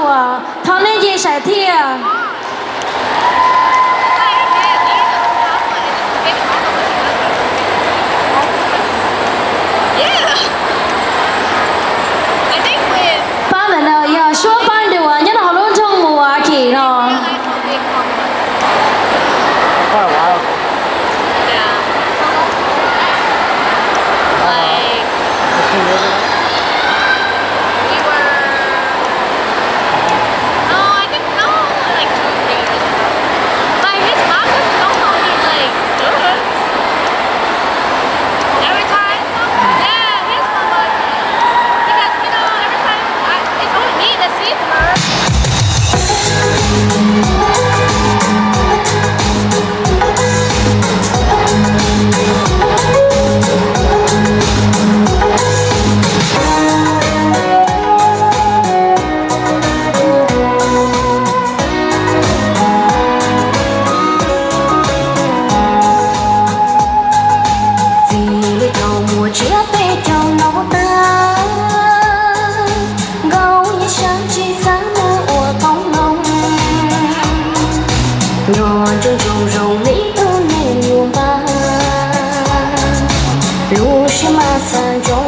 我，他们也弟啊。万众瞩目，你婀娜吧。路是马如画。